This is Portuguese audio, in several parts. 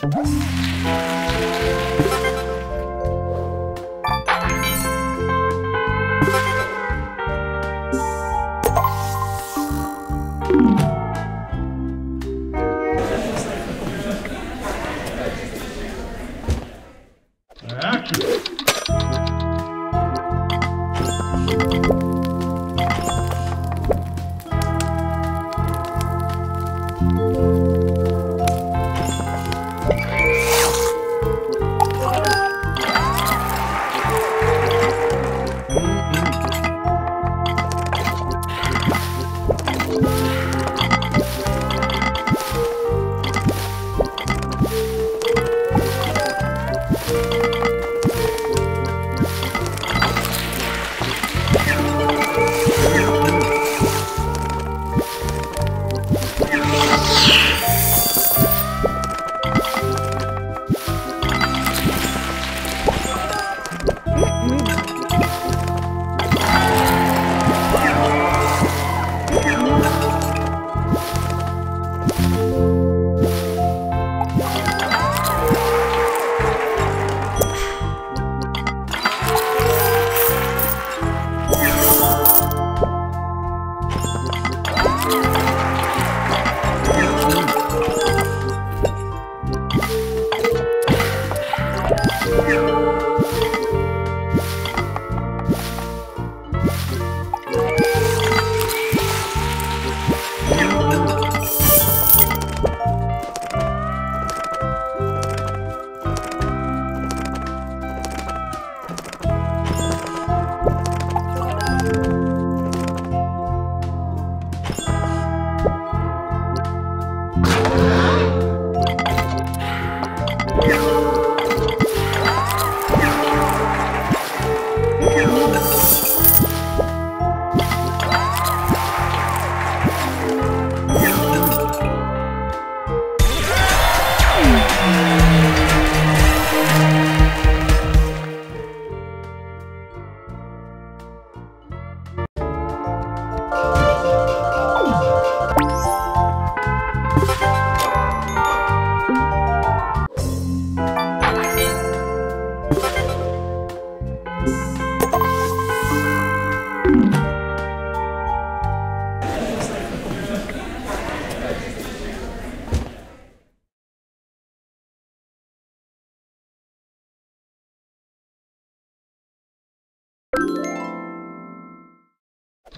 Mm-hmm.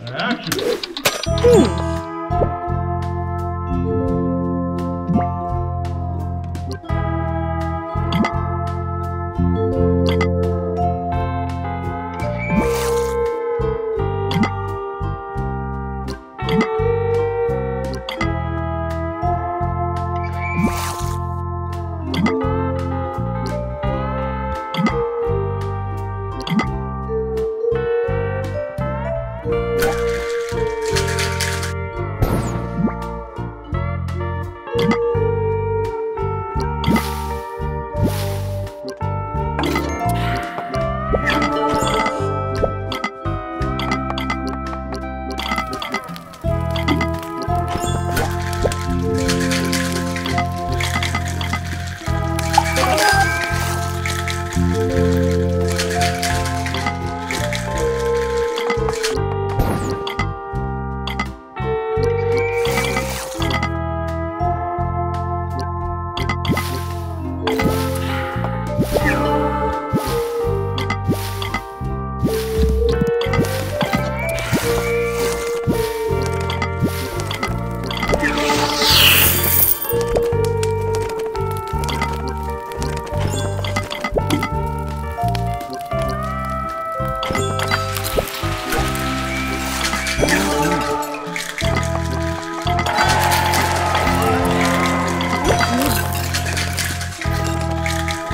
Wow.